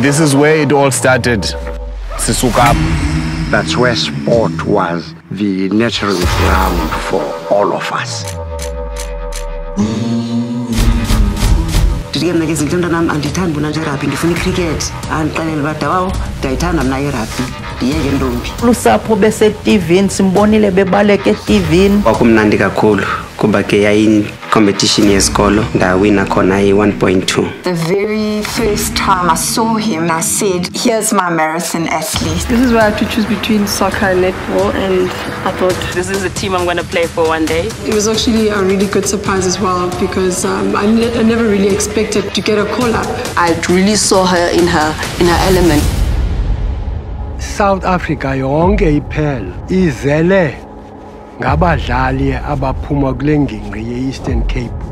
This is where it all started. Sisuka. That's where sport was the natural ground for all of us. ndike mna ke zinto mntanam andithandi bona nje irabhi ndifuna icricket andixelela uba dawawo ndiyayithanda mna irabhi ndiyeke ntombi lusapho besetivini simbonile bebaleka etivini kwakumnandi kakhulu kuba ke yayicompetition yesikolo ndawina khona i-1.2 The very first time I saw him, I said, Here's my marathon athlete. This is where I had to choose between soccer and netball, and I thought This is the team I'm going to play for one day. it was actually a really good surprise as well because um, I, ne- I never really expected to get a call up. I really saw her in her in her element. South Africa yonke iphela izele ngabadlali abaphuma kule ngingqi ye-Eastern Cape